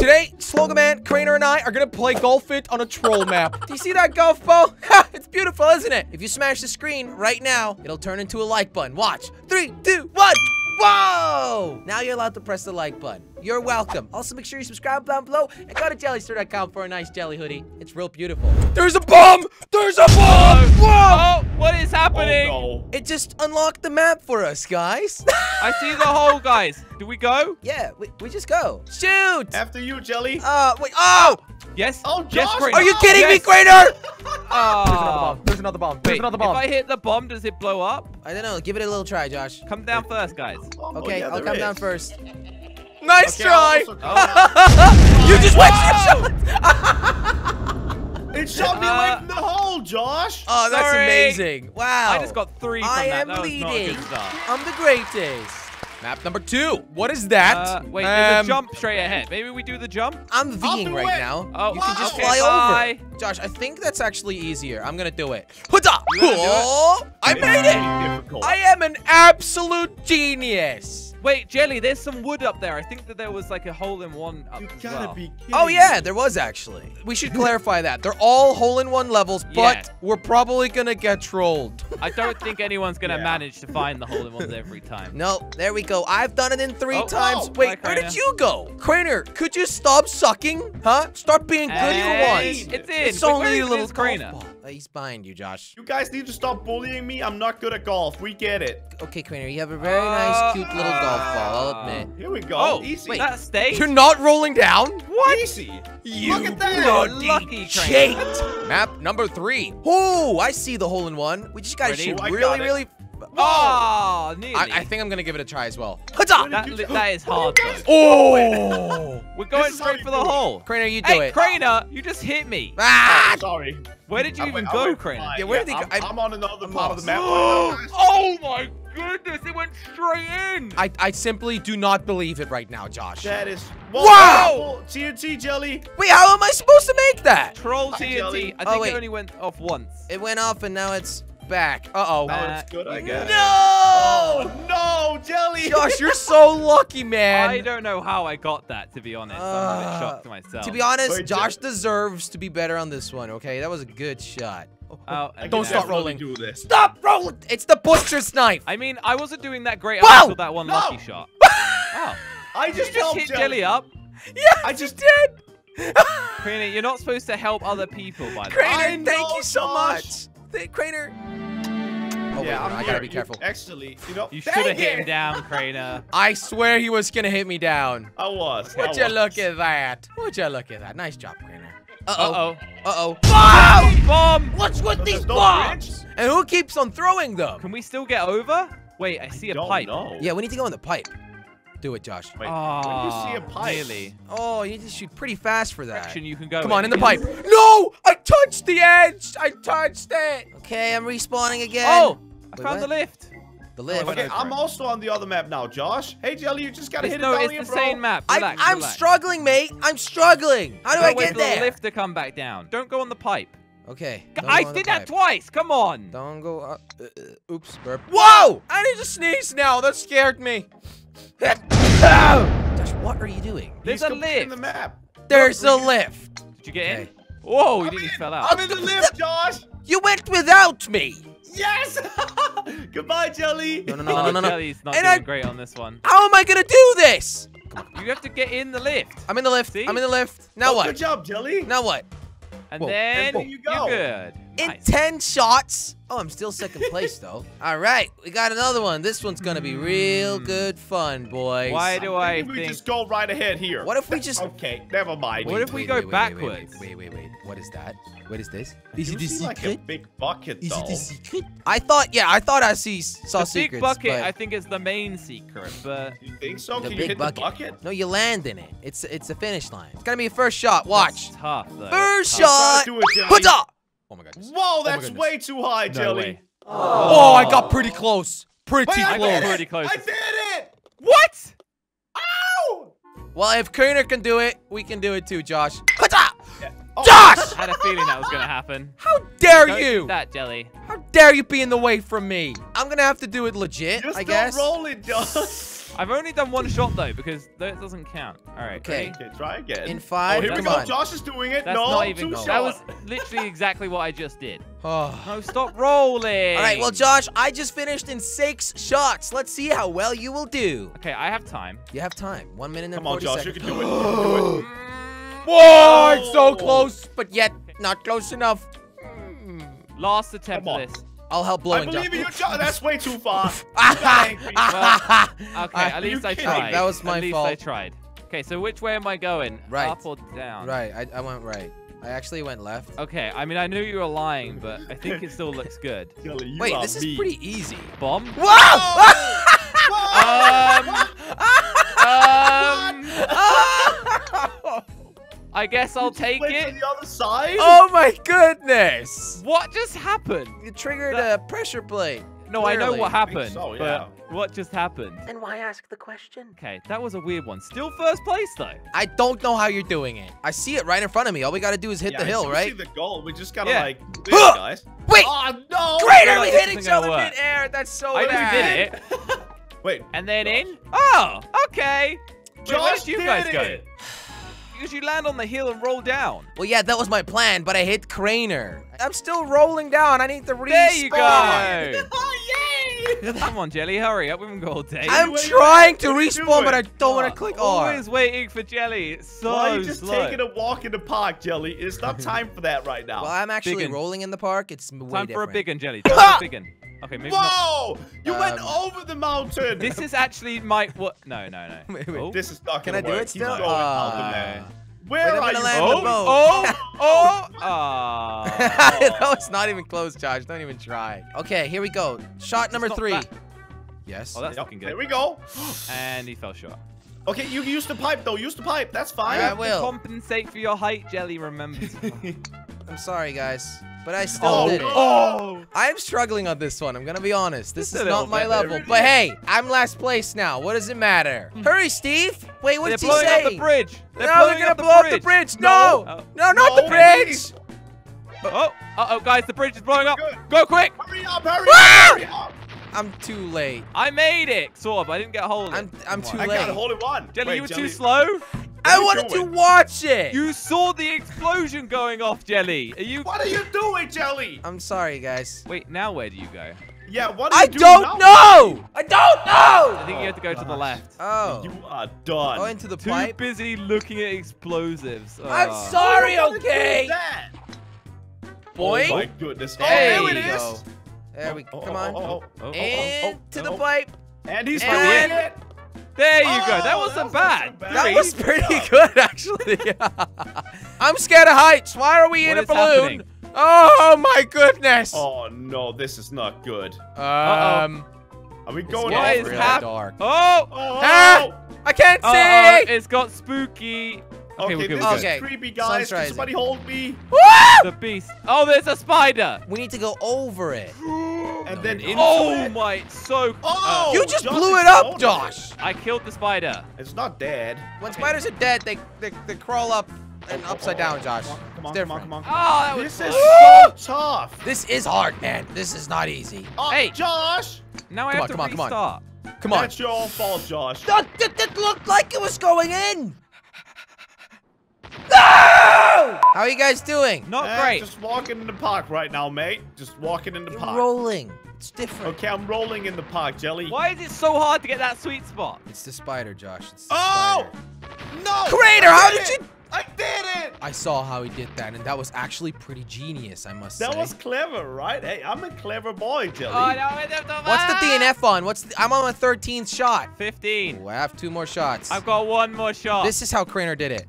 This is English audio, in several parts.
Today, Slogoman, Crainer, and I are gonna play Golf It on a troll map. Do you see that golf ball? It's beautiful, isn't it? If you smash the screen right now, it'll turn into a like button. Watch. Three, two, one. Whoa! Now you're allowed to press the like button. You're welcome. Also, make sure you subscribe down below and go to jellystore.com for a nice jelly hoodie. It's real beautiful. There's a bomb! There's a bomb! Whoa! Oh, what is happening? Oh, no. It just unlocked the map for us, guys. I see the hole, guys. Do we go? yeah, we, we just go. Shoot! After you, Jelly. Uh, wait. Oh! Yes. Oh, yes, Josh, great. Are you kidding me, Yes. Crainer? Oh. There's another bomb. There's another bomb. There's Wait, another bomb. if I hit the bomb, does it blow up? I don't know. Give it a little try, Josh. Come down first, guys. Oh, Okay, yeah, I'll come is. down first. Nice Okay, try! also you just went Wow. shot! It shot me Uh, away from the hole, Josh. Oh, that's Sorry. amazing. Wow. I just got three from I that. am that was not a leading. good. I'm the greatest. Map number two. What is that? Uh, wait, there's Um, a jump straight ahead. Maybe we do the jump? I'm Ving do right it. now. Oh, you can just okay, fly bye. over. Josh, I think that's actually easier. I'm gonna do it. Huzzah! You gonna do it? Oh, I made it! difficult. I am an absolute genius. Wait, Jelly, there's some wood up there. I think that there was like a hole in one up You as gotta well. be oh, kidding Oh yeah, me. there was actually. We should clarify that. They're all hole-in-one levels, but Yeah. we're probably gonna get trolled. I don't think anyone's gonna Yeah. manage to find the hole in ones every time. No, there we go. I've done it in three Oh, times. whoa. Wait, where did you go? Crainer, could you stop sucking? Huh? Start being good Hey, for once. It's in. It's Wait, only a little is golf Crainer? ball. Uh, He's behind you, Josh. You guys need to stop bullying me. I'm not good at golf. We get it. Okay, Crainer, you have a very nice, cute little golf ball, I'll admit. Here we go. Oh, Easy. wait, that stayed? You're not rolling down? What? Easy. You Look at that. bloody Lucky cheat. Map number three. Oh, I see the hole in one. We just gotta Ready? shoot Oh, really, it. really. Oh, nearly. I, I think I'm gonna give it a try as well. Huzzah! that, that is hard. Oh! We're going straight for the hole. Crainer, you do Hey, it. Crainer, you just hit me. Ah! Oh, sorry. Where did you I even went- I go, went Crainer? fine. Yeah, where did he go? I'm, I- I'm on another I'm part of the lost. map. oh my goodness, it went straight in. I, I simply do not believe it right now, Josh. that is. Wow! TNT jelly. Wait, how am I supposed to make that? Troll TNT. Jelly. I Oh, think wait. it only went off once. It went off and now it's back. Uh-oh. Oh, Back. it's good, I guess. No! Oh, no, jelly. Josh, you're so lucky, man. I don't know how I got that, to be honest. I'm a bit Uh, shocked myself. To be honest, Wait, Josh Je- deserves to be better on this one, okay? That was a good shot. Oh, Don't can start rolling. Do this. Stop rolling! It's the butcher's knife! I mean, I wasn't doing that great Whoa! until that one No! lucky shot. oh, I you just just hit jelly. Jelly up. Yeah, I just did! Crainer, you're not supposed to help other people, by the way. Crainer, thank you so much! Th- Crainer. Oh, wait, yeah, no, I'm I here. gotta be You- careful. Actually, you know. You should have hit him down, Crainer. I swear he was gonna hit me down. I was. Would I you was. look at that? Would you look at that? Nice job, Crainer. Uh-oh. Uh-oh. Uh-oh. Bomb! Bomb! What's with But these there's no bombs? And who keeps on throwing them? Can we still get over? Wait, I see a Don't pipe. know. Yeah, we need to go in the pipe. Do it, Josh. Wait, Oh, when you see a pipe, Nearly. Oh, you need to shoot pretty fast for that. Direction you can go Come on, in the pipe. No! I touched the edge! I touched it! Okay, I'm respawning again. Oh! I Wait, found what? the lift. The lift. went Okay, I'm also on the other map now, Josh. Hey, Jelly, you just gotta It's, hit no, it down it's here, the bro. same map. I, Relax, I'm relax. struggling, mate. I'm struggling. How do Gotta I wait get for the lift to come back down. Don't go on the pipe. Okay. Don't I go on the did that twice. Come on. Don't go up. Uh, uh, oops, burp. Whoa! I need to sneeze now. That scared me. Josh, what are you doing? There's He's a completing lift. the map. There's a lift. Did you get in? Okay. Whoa, you nearly fell out. I'm in the lift, Josh. You went without me. Yes. Goodbye, Jelly. No, no, no, no, no, no. Jelly's not And doing I- great on this one. How am I gonna do this? You have to get in the lift. I'm in the lift. See? I'm in the lift. Now Oh, what? Good job, Jelly. Now what? And Whoa. then And there you go. are good. In Nice. 10 shots. Oh, I'm still second place, though. All right, we got another one. This one's gonna be real Hmm. good fun, boys. Why do I Maybe we just go right ahead here. What if we just... Okay, never mind. What if we go backwards? Wait, wait, wait, wait. What is that? What is this? You Is it the seem like a big bucket, Is though. it the secret? I thought, yeah, I thought I see saw The secrets. big bucket, but I think, is the main secret, but... You think so? the Can you big hit bucket. the bucket? No, you land in it. It's it's a finish line. It's gonna be a first shot. Watch. That's tough, though. First That's tough. shot. do it, Jelly. Huzzah! Oh my goodness. Whoa, oh that's goodness. way too high, No Jelly. way. Oh, oh I got pretty close. Pretty Wait, close. did pretty close. I did it! What? Ow! Well, if Crainer can do it, we can do it too, Josh. Huzzah! Oh, Josh! I had a feeling that was gonna happen. How dare Don't you? do that, Jelly. How dare you be in the way from me? I'm gonna have to do it legit, Just I don't roll it, Josh. I've only done one shot though because that doesn't count. All right. Okay. Okay, try again. In five, Oh, here we go. on. Josh is doing it. That's no, not even. two That was literally exactly what I just did. Oh. No, stop rolling. All right, well, Josh, I just finished in six shots. Let's see how well you will do. Okay, I have time. You have time. One minute and Come on, 40 Josh, you seconds. can do it. You can do it. Whoa, it's so close, but yet not close enough. Last attempt Come this. I'll help I blowing believe Josh. in you, Josh. That's way too far. That ain't me. Okay, at least I tried. That was my At least fault. I tried. Okay, so which way am I going? Right. Up or down? right, I, I went right. I actually went left. Okay, I mean, I knew you were lying, but I think it still looks good. Jelly, Wait, are this is pretty easy. Bomb? Whoa! Um, um, I guess I'll take it. the other side? oh my goodness! What just happened? You triggered That- a pressure plate. No, I know what happened, so, yeah. but what just happened? And why ask the question? Okay, that was a weird one. Still first place though. I don't know how you're doing it. I see it right in front of me. All we gotta do is hit Yeah, the I hill, see right? the goal. We just gotta Yeah. like do this, guys. Wait! Oh no! Greater, like we this hit each other work. mid-air. That's so I bad. just did it, Wait, and then in. Oh, okay. Wait, where Josh did you did guys go? It. Because you land on the hill and roll down. Well, yeah, that was my plan, but I hit Crainer. I'm still rolling down. I need to respawn. There you go. Oh yay! Come on, Jelly, hurry up. We haven't got all day. I'm Wait, wait, trying to respawn, but I don't want to click R. Always waiting for Jelly. It's so Why are you just slow. taking a walk in the park, Jelly? It's not time for that right now. Well, I'm actually Biggin. rolling in the park. It's way Time for a different. big one, Jelly. Time for a big one. Okay, maybe not. Whoa! You went Um, over the mountain. This is actually my what? No, no, no. Wait, wait. Oh. This is not Can gonna I do work. it still? going Uh, man. Wait, Where I'm are gonna you? land Oh, the boat. oh, oh, ah. that was not even close, Josh. Don't even try. Okay, here we go. Shot number three. that- Yes. Oh, that's Yep, looking There good. we go. And he fell short. Okay, you can use the pipe though. Use the pipe. That's fine. Yeah, I To will. compensate for your height, Jelly. Remember. I'm sorry, guys, but I still Oh, did it. oh! I'm struggling on this one. I'm gonna be honest. This Just is not my bit. level. But hey, I'm last place now. What does it matter? Hurry, Steve. Wait, what's They're what's he blowing up the bridge. They're no, they're gonna up blow bridge. up the bridge. No. No, Oh. no, not the bridge. Oh, uh oh, guys, the bridge is blowing up. Good. Go quick! Hurry up! Hurry Ah! up! Hurry up! I'm too late. I made it, sort of. I didn't get a hold of it. I'm I'm too late. I late. got a hold of one. Jelly, Wait, you were Jelly. too slow. I you wanted to watch it. You saw the explosion going off, Jelly. Are you? What are you doing, Jelly? I'm sorry, guys. Wait, now where do you go? Yeah, what are I doing don't now? know. I don't know. I know. think you have to go to the left. Oh. You are done. Go into the Too pipe. busy looking at explosives. I'm Ah. sorry, What did you do okay? with that? Boing. Oh my goodness. Oh, There there it is. go. There we Oh, come oh, on. oh, oh, oh, oh, Into oh, the oh. pipe. And he's And doing it. There you go. That Oh, wasn't that bad. bad. That was pretty good, actually. I'm scared of heights. Why are we What in a balloon? happening? Oh my goodness. Oh no, this is not good. Um, Are we going What over? really dark. Oh! Oh, Ah! I can't Uh-oh, see. it's got spooky. Okay, okay, we're good. this we're good. Okay, creepy, guys. sun's Can rising. somebody hold me? The beast. Oh, there's a spider. We need to go over it. And then into Oh it. my, so. Uh, oh! you just Josh blew it up, exploded Josh. I killed the spider. It's not dead. When spiders are dead, they they, they crawl up and Oh, upside oh, down, oh, Josh. Come on, It's come on, come on, Oh, come ah, on. that was This is so tough. This is hard, man. This is not easy. Oh, Hey. Josh! Now I Come have on, to come on, come on. restart. Come on. That's your own fault, Josh. That, that, that looked like it was going in. No! How are you guys doing? Not Eh, great. Just walking in the park right now, mate. Just walking in the You're park. rolling. It's different. Okay, I'm rolling in the park, Jelly. Why is it so hard to get that sweet spot? It's the spider, Josh. It's the Oh! spider. No! Crainer, how did did it! I did it! I saw how he did that, and that was actually pretty genius, I must That say. That was clever, right? Hey, I'm a clever boy, Jelly. Oh, no, I don't. What's the DNF on? What's the, I'm on my 13th shot. 15. Ooh, I have two more shots. I've got one more shot. This is how Crainer did it.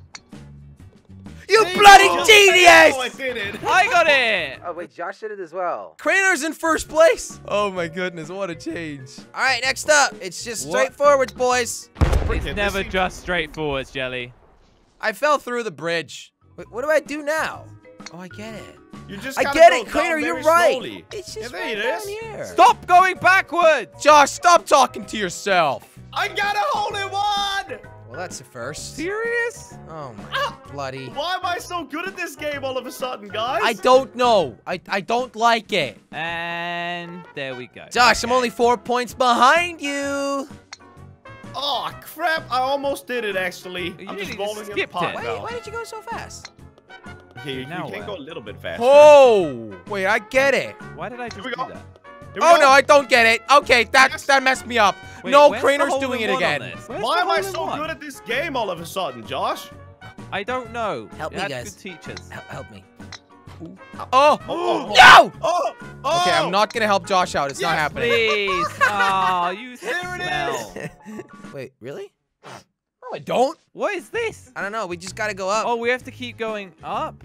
You There bloody go. genius! Oh, I did it. I got it. Oh, wait, Josh did it as well. Crainer's in first place. Oh, my goodness, what a change. All right, next up, it's just What? straightforward, boys. It's never just straightforward, Jelly. I fell through the bridge. Wait, what do I do now? Oh, I get it. You just I gotta get it, Crainer, you're right. slowly. It's just there right it down here. Stop going backwards. Josh, stop talking to yourself. I got a hole in one! Well, that's a first. Serious? Oh, my ah! bloody. Why am I so good at this game all of a sudden, guys? I don't know. I, I don't like it. And there we go. Josh, I'm only four points behind you. Oh, crap. I almost did it, actually. You I'm just just rolling in the pot. Why, why did you go so fast? Okay, you, you Now can what? go a little bit faster. Oh! Wait, I get it. Why did I just Here we do go. that? Here Oh, no, I don't get it. Okay, that, Yes. that messed me up. Wait, no, where's the Crainer's doing it again. Why am I so one? good at this game all of a sudden, Josh? I don't know. Help You me, had guys. Good teachers. Help, help me. Oh! Oh, oh, No! oh, oh. Okay, I'm oh. not gonna help Josh out. It's not Yes, happening. Please. oh, you There it smell. Wait, really? No, I don't. What is this? I don't know. We just gotta go up. Oh, we have to keep going up.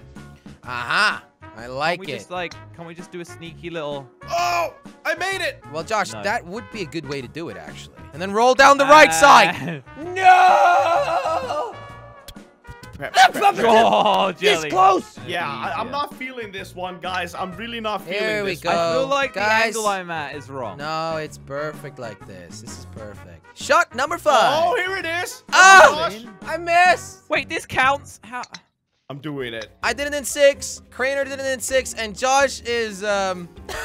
Aha! I like Can we it. just like, can we just do a sneaky little? Oh, I made it. Well, Josh, No. that would be a good way to do it, actually. And then roll down the right side. Ah. No! Crap, crap. oh, This jelly. close. Yeah, I, I'm not feeling this one, guys. I'm really not feeling Here we this go. one. I feel like Guys. the angle I'm at is wrong. No, it's perfect like this. This is perfect. Shot number five. Oh, here it is. Oh! Josh. I missed. Wait, this counts. How? I'm doing it. I did it in six. Crainer did it in six, and Josh is um.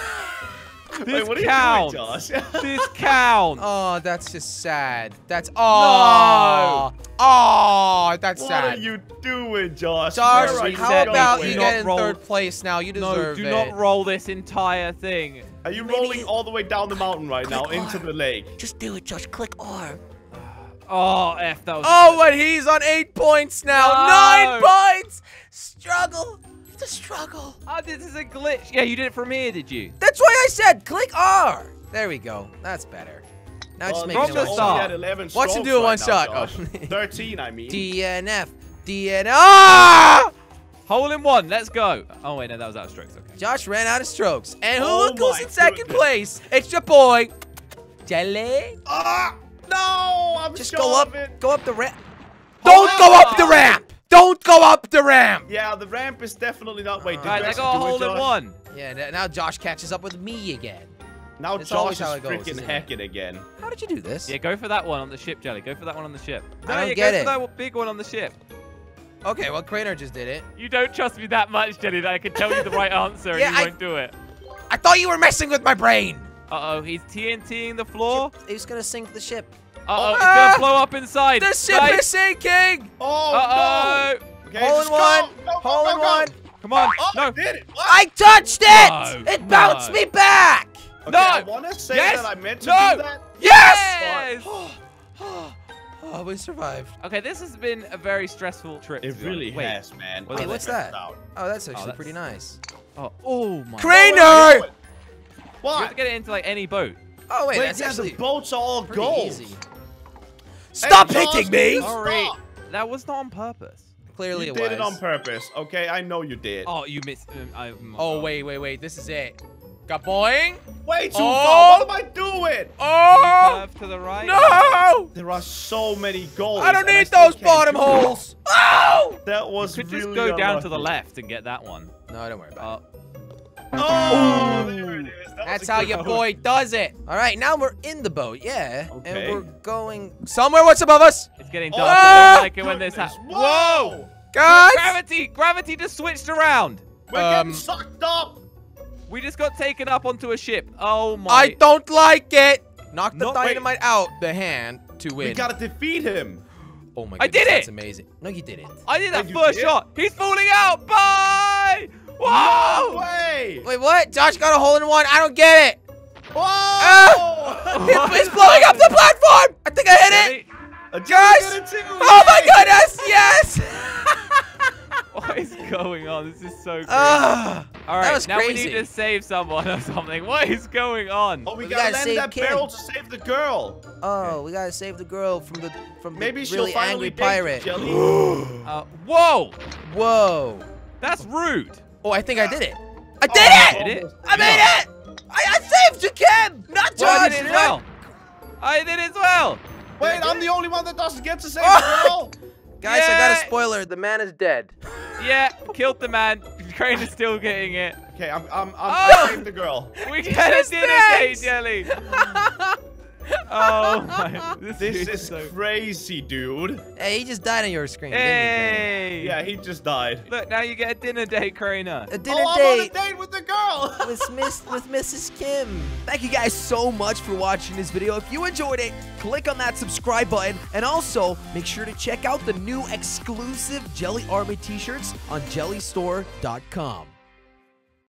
This Wait, what are counts. you doing, Josh? This counts. Oh, that's just sad. That's oh. Oh, that's what sad. What are you doing, Josh? Josh, Where you how said about you get in roll- third place now? You deserve it. no, deserve do it. not roll this entire thing. Are you Maybe- rolling all the way down the mountain right now Click into R. the lake? Just do it, Josh. Click R. Oh, F, that was. Oh, and he's on eight points now. No. Nine points. Struggle. It's a struggle. Oh, this is a glitch. Yeah, you did it from here, did you? That's why I said click R. There we go. That's better. Now just Well, make from it the you're one start. only shot. Watch him do it right one now, shot. Josh. Oh. 13, I mean. DNF. DNF. Ah! Hole in one. Let's go. Oh wait, no, that was out of strokes. Okay. Josh ran out of strokes. And who Oh look who's in second goodness. place? It's your boy, Jelly. Ah! No! I'm Just sure go up. it. Go up the ramp. Don't go up the oh! ramp. Don't go up the ramp. Yeah, the ramp is definitely not. Wait, did Guys, you I actually got a do it, hole in Josh? one. Yeah, now Josh catches up with me again. Now It's always Josh is how it goes, freaking isn't it? hacking again. How did you do this? Yeah, go for that one on the ship, Jelly. Go for that one on the ship. I No, don't yeah, get go it. for that big one on the ship. Okay, well, Crainer just did it. You don't trust me that much, Jelly, that I can tell you the right answer Yeah, and you I- won't do it. I thought you were messing with my brain. Uh-oh, he's TNTing the floor. He's gonna sink the ship. Uh-oh, it's Ah! gonna blow up inside. The ship Guys, is sinking. Oh, Uh-oh. no! Okay, Hole just in one. Go, go, go, Hole go, in go. one. Come on. Oh, I no. did it. What? I touched it. No, it bounced no. me back. Okay, No. I want to say Yes. that I meant to No. do that. Yes. Yes! Oh, we survived. okay, this has been a very stressful trip. It really honest. Wait. has, man. Wait, I what's that? out. Oh, that's actually that's- pretty nice. Oh, oh my. Craner! Oh, wait, You have What? to get it into like any boat. Oh wait, Wait, that's yeah, actually the boats are all gold. easy. Stop Hey, hitting me! Sorry. Stop. That was not on purpose. Clearly You it did was. it on purpose. Okay, I know you did. Oh, you missed. Um, I, Oh wait, wait, wait. This is it. Got boing. Way too Oh. far. What am I doing? Oh Curve to the right. no! There are so many goals. I don't need still those bottom holes. Oh! That was You could just really go down to the left and get that one. No, don't worry about it. Oh, there it is. That That's how your one. boy does it. All right, now we're in the boat, yeah, and we're going somewhere. What's above us, it's getting Oh, dark. I don't like it when this happens. Whoa! guys? Gravity! Gravity just switched around. We're Um, getting sucked up. We just got taken up onto a ship. Oh my. I don't like it. Knock the No, wait. dynamite out the hand to win. We gotta defeat him. oh my! god. I goodness, did That's it! amazing. No, you didn't. I did that Wait, first did? shot. He's falling out. Bye. No way. Wait, what? Josh got a hole in one. I don't get it. Whoa! It- it's blowing up the platform. I think I hit it. Jelly, A Jelly Guys! did it too. Oh my goodness! Yes. What is going on? This is so crazy. Ah. All right, was now we need to save someone or something. What is going on? Oh, we We gotta gotta land save that Kim. barrel to save the girl. oh, we gotta save the girl from the from Maybe the she'll really finally angry date you, pirate. Uh, whoa! Whoa. That's rude. Oh, I think I did it. I oh, did Oh, it! Did it? I made it! I, I saved you, Kim! Not Well, I did it as well. I did as well. Wait, I'm the only one that doesn't get to save Oh! the girl. Guys, I got a spoiler. The man is dead. Yeah, killed the man. Crane is still getting it. Okay, I'm, I'm, I'm Oh! I saved the girl. We kind of did it, Jelly. Oh my. This, This is so... crazy, dude. Hey, he just died on your screen. didn't he, Hey. Yeah, he just died. Look, now you get a dinner date, Crainer. A oh, dinner oh, I'm on a date. date with the girl. with Miss with Mrs. Kim. Thank you guys so much for watching this video. If you enjoyed it, click on that subscribe button and also make sure to check out the new exclusive Jelly Army t-shirts on jellystore.com.